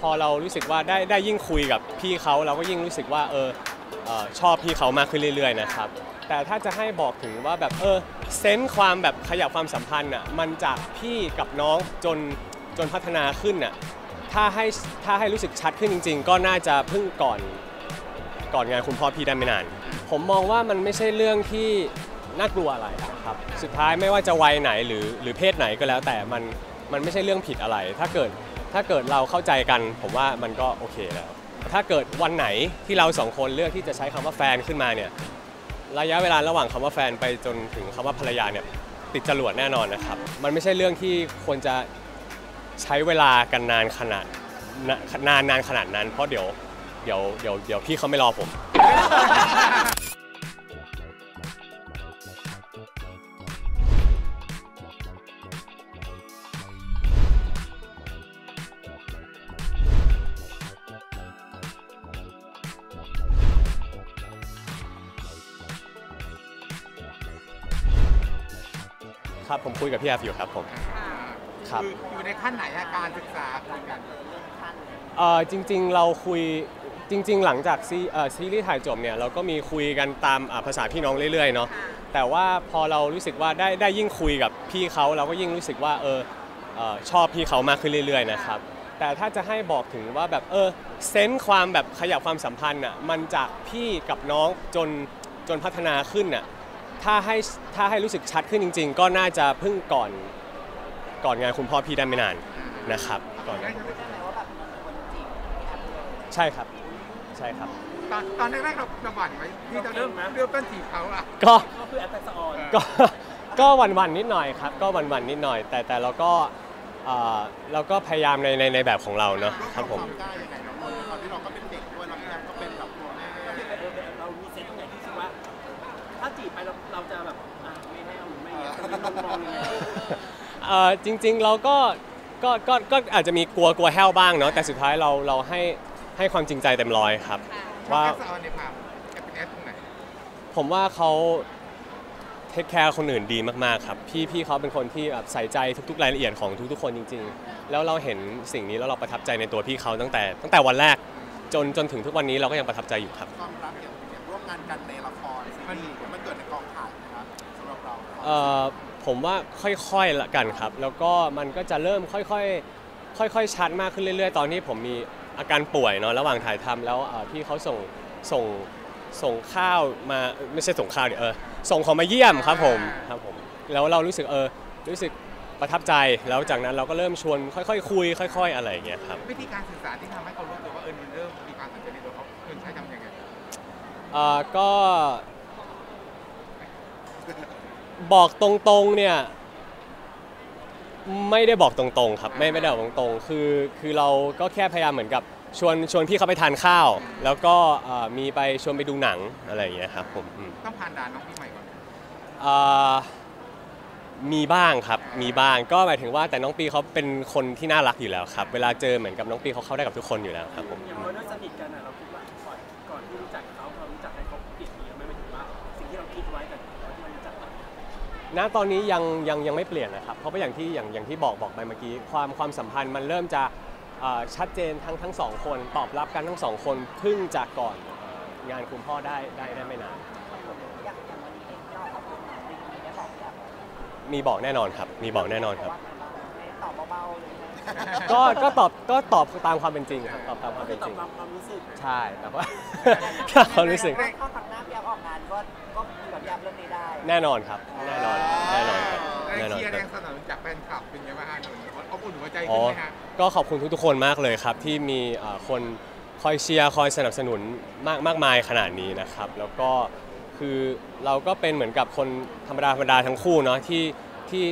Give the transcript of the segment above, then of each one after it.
พอเรารู้สึกว่าได้ได้ยิ่งคุยกับพี่เขาเราก็ยิ่งรู้สึกว่าเออเออชอบพี่เขามากขึ้นเรื่อยๆนะครับ แต่ถ้าจะให้บอกถึงว่าแบบเออเซนส์ความแบบขยับความสัมพันธ์อะมันจากพี่กับน้องจนจนพัฒนาขึ้นอะถ้าให้ถ้าให้รู้สึกชัดขึ้นจริง ๆ ก็น่าจะเพิ่งก่อนก่อนงานคุณพ่อพี่ได้ไม่นาน ผมมองว่ามันไม่ใช่เรื่องที่น่ากลัวอะไรนะครับ สุดท้ายไม่ว่าจะวัยไหนหรือหรือเพศไหนก็แล้วแต่มันมันไม่ใช่เรื่องผิดอะไร ถ้าเกิด ถ้าเกิดเราเข้าใจกัน ผมว่ามันก็โอเคแล้ว ถ้าเกิดวันไหนที่เราสองคนเลือกที่จะใช้คำว่าแฟนขึ้นมาเนี่ยระยะเวลาระหว่างคำว่าแฟนไปจนถึงคำว่าภรรยาเนี่ยติดจรวดแน่นอนนะครับ มันไม่ใช่เรื่องที่ควรจะใช้เวลากันนานขนาดนานานนานขนาดนั้น เพราะเดี๋ยวเดี๋ยวเดี๋ยวเดี๋ยวพี่เขาไม่รอผม ครับผมคุยกับพี่แอฟอยู่ครับผม ครับออยู่ในขั้นไหนอะการศึกษาคุยกันเอ่อจริงๆเราคุยจริง ๆ หลังจากซีเอ่อซีรีส์ถ่ายจบเนี่ยเราก็มีคุยกันตามอ่าภาษาพี่น้องเรื่อยๆเนาะแต่ว่าพอเรารู้สึกว่าได้ได้ยิ่งคุยกับพี่เขาเราก็ยิ่งรู้สึกว่าเออเอ่อชอบพี่เขามากขึ้นเรื่อยๆนะครับแต่ถ้าจะให้บอกถึงว่าแบบเออเซนส์ความแบบขยับความสัมพันธ์อะมันจากพี่กับน้องจนจนพัฒนาขึ้นอะ ถ้าให้ถ้าให้รู้สึกชัดขึ้นจริง ๆ ก็น่าจะเพิ่งก่อนก่อนงานคุณพ่อพี่ได้ไม่นานนะครับก่อนได้ใช่ครับใช่ครับตอนตอนแรกๆเราเราหวั่นไหมที่จะเริ่มเริ่มต้นจีบเขาอะก็ก็คือแอปทักษะออนก็ก็หวันวันๆนิดหน่อยครับ ก็หวันวันๆนิดหน่อย แต่แต่เราก็เอ่อเราก็พยายามในในในแบบของเราเนาะครับผมได้ยังไงน้องนนท์ตอนที่เราก็เป็นเด็ก จีบไปเราเราจะแบบอะไม่ให้เอาหรือไม่เนี่ยตรงนี้เรามองยังไงเอ่อจริงๆเราก็ก็ก็ก็อาจจะมีกลัวกลัวแห้วบ้างเนาะแต่สุดท้ายเราเราให้ให้ความจริงใจเต็มร้อยครับ ว่าว่าสอนในความแอปเป็นแอปตรงไหนผมว่าเขาเทคแคร์คนอื่นดีมากๆครับพี่พี่เขาเป็นคนที่แบบใส่ใจทุกๆรายละเอียดของทุกๆคนจริง ๆ แล้วเราเห็นสิ่งนี้แล้วเราประทับใจในตัวพี่เขาตั้งแต่ ตั้งแต่วันแรกจนจนถึงทุกวันนี้เราก็ยังประทับใจอยู่ครับ ความรักอย่างอย่า งร่วมงานกันในละครซีรีส์เนี่ยมันเกิดในกองถ่ายนะครับสำหรับเราเอ่อผมว่าค่อยๆละกันครับ แล้วก็มันก็จะเริ่มค่อยๆค่อยๆชัดมากขึ้นเรื่อย ๆ ตอนที่ผมมีอาการป่วยเนาะระหว่างถ่ายทำแล้วเอ่อพี่เขาส่งส่งส่งข้าวมาไม่ใช่ส่งข้าวเดี๋ยวเออส่งของมาเยี่ยมครับผมครับผมแล้วเรารู้สึกเออรู้สึกประทับใจแล้วจากนั้นเราก็เริ่มชวนค่อยๆคุย ค่อย ๆ อะไรอย่างเงี้ยครับวิธีการสื่อสารที่ทำให้เขารู้ตัวว่าเออมันเริ่มมีความสนใจในตัวเขาคุณใช้ทำยังไง เอ่อก็ บอกตรงๆเนี่ย ไม่ได้บอกตรงๆครับ ไม่ไม่ได้บอกตรงๆคือคือเราก็แค่พยายามเหมือนกับชวนชวนพี่เขาไปทานข้าว แล้วก็เอ่อมีไปชวนไปดูหนังอะไรอย่างเงี้ยครับผมอืมต้องผ่านด่านน้องพี่ใหม่ก่อนเอ่อมีบ้างครับมีบ้างก็หมายถึงว่าแต่น้องปีเขาเป็นคนที่น่ารักอยู่แล้วครับ เวลาเจอเหมือนกับน้องปีเขาเข้าได้กับทุกคนอยู่แล้วครับผม อย่างเราด้วยสนิทกันอะเรา รู้จักเขาเรารู้จักให้เขาเปลี่ยนเยอะไหมหมายถึงว่าสิ่งที่เราคิดไว้กับตอนที่เรารู้จักกันณตอนนี้ยังยังยังไม่เปลี่ยนนะครับ เพราะว่าอย่างที่อย่างอย่างที่บอกบอกไปเมื่อกี้ความความสัมพันธ์มันเริ่มจะเอ่อชัดเจนทั้งทั้งสองคนตอบรับกันทั้งสองคนเพึ่งจากก่อนเอ่องานคุณพ่อได้ได้ได้ไม่นานครับผมมีบอกแน่นอนครับ มีบอกแน่นอนครับตอบเบาๆเลย ก็ก็ตอบก็ตอบตามความเป็นจริงครับตอบตามความคืเป็อนตจอริบงรับความรู้สึกใช่แต่ว่าความรู้สึกเข้าทางหน้าพี่แอฟออกงานก็ก็คุยกับพี่แอฟเรื่องนี้ได้ แน่นอนครับ แน่นอน แน่นอนครับแรแน่งนอนเชียร์คแรรับงสนับสนุนจากแฟนคลับเป็นไงบ้างฮะนนท์อบอุ่นหัวใจอ๋ขึ้อนไหมฮะก็ขอบคุณทุกๆคนมากเลยครับ ที่มีเอ่อคนคอยเชียร์คอยสนับสนุนมากมากมายขนาดนี้นะครับ แล้วก็คือเราก็เป็นเหมือนกับคนธรรมดาธรรมดาทั้งคู่เนาะที่ที่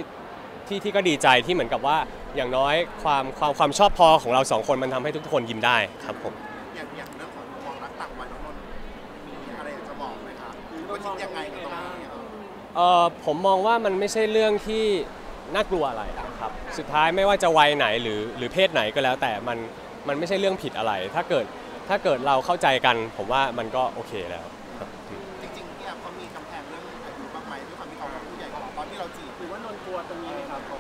ที่ที่ก็ดีใจที่เหมือนกับว่าอย่างน้อยความความความชอบพอของเราสองคนมันทำให้ทุกๆคนยิ้มได้ครับผม อย่างอย่างเรื่องของความรักต่างวัยน้องนนท์มีอะไรอยากจะบอกไหมครับว่าคิดยังไงกับตรงนี้เออเอ่อผมมองว่ามันไม่ใช่เรื่องที่น่ากลัวอะไรนะครับสุดท้ายไม่ว่าจะวัยไหนหรือหรือเพศไหนก็แล้ว แต่มันมันไม่ใช่เรื่องผิดอะไร ถ้าเกิดถ้าเกิดเราเข้าใจกัน ผมว่ามันก็โอเคแล้วครับอืมจริงๆพี่แอมเขามีกำแพงเรื่องอายุบ้างไหมด้วยความที่เขาเป็นผู้ใหญ่กว่าเราตอนที่เราจีบหรือว่านนท์กลัวตรงนี้ไหมครับ เขา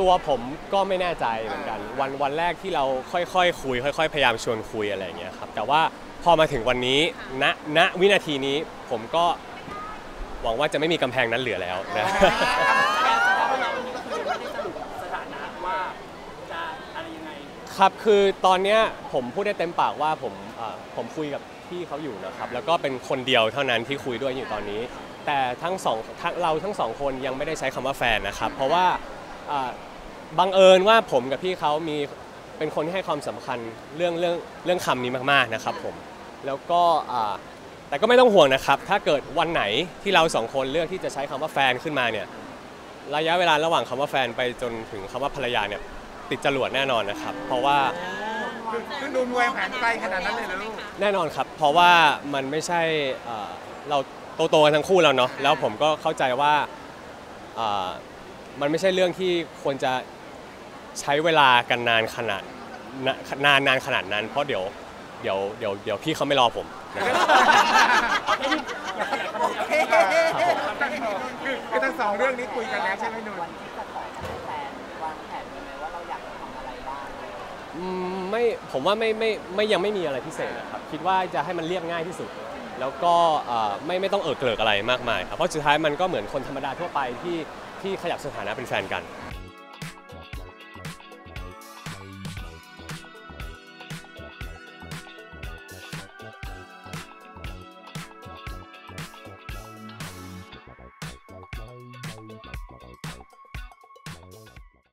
ตรงนี้ไหมตตัวผมก็ไม่แน่ใจเหมือนกัน วันวันแรกที่เราค่อยๆคคุย ค่อย ๆ พยายามชวนคุยอะไรอย่างเงี้ยครับแต่ว่าพอมาถึงวันนี้ณณวินาทีนี้ผมก็หวังว่าจะไม่มีกำแพงนั้นเหลือแล้วนะแต่แสดงว่าณวันนี้ก็คือยังไม่ได้สรุปสถานะว่าจะอะไรยังไงครับคือตอนเนี้ยผมพูดได้เต็มปากว่าผมอ่าผมคุยกับพี่เขาอยู่นะครับ แล้วก็เป็นคนเดียวเท่านั้นที่คุยด้วยอยู่ตอนนี้ แต่ทั้งสองทั้งเราทั้งสองคนยังไม่ได้ใช้คำว่าแฟนนะครับ เพราะว่าอ่า บังเอิญว่าผมกับพี่เขามีเป็นคนที่ให้ความสำคัญเรื่องเรื่องเรื่องคำนี้มากๆนะครับผมแล้วก็อ่าแต่ก็ไม่ต้องห่วงนะครับ ถ้าเกิดวันไหนที่เราสองคนเลือกที่จะใช้คำว่าแฟนขึ้นมาเนี่ยระยะเวลาระหว่างคำว่าแฟนไปจนถึงคำว่าภรรยาเนี่ยติดจรวดแน่นอนนะครับ เพราะว่าคือคือดูมวยแผนไกลขนาดนั้นเลยเหรอลูกแน่นอนครับ เพราะว่ามันไม่ใช่เอ่อเราโตๆกันทั้งคู่แล้วเนาะแล้วผมก็เข้าใจว่าเอ่อมันไม่ใช่เรื่องที่ควรจะ ใช้เวลากันนานขนาดนนานนานขนาดนั้น เพราะเดี๋ยวเดี๋ยวเดี๋ยวเดี๋ยวพี่เขาไม่รอผมนะครับคือคือทั้งสองเรื่องนี้คุยกันแล้วใช่ไหมนุ่นวันที่จะขอเป็นแฟนวางแผนไว้ไหมว่าเราอยากจะทำอะไรบ้างอืมไม่ผมว่าไม่ไม่ไม่ยังไม่มีอะไรพิเศษนะครับคิดว่าจะให้มันเรียบง่ายที่สุด แล้วก็ไม่ไม่ต้องเอิกเกลิกอะไรมากมายครับเพราะสุดท้ายมันก็เหมือนคนธรรมดาทั่วไปที่ที่ขยับสถานะเป็นแฟนกัน